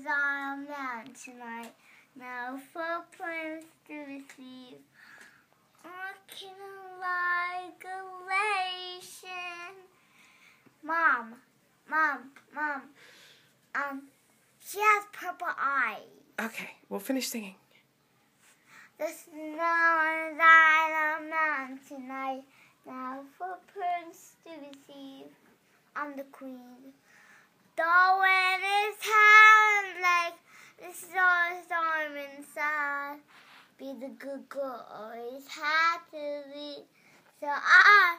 stars on a mountain tonight. No footprints to receive. Walking like elation. Mom, mom, mom. Um, she has purple eyes. Okay, we'll finish singing. The snow is on a mountain tonight. No footprints to receive. I'm the queen. The wind is howling like the snow storm inside. Be the good girl always had to be. So I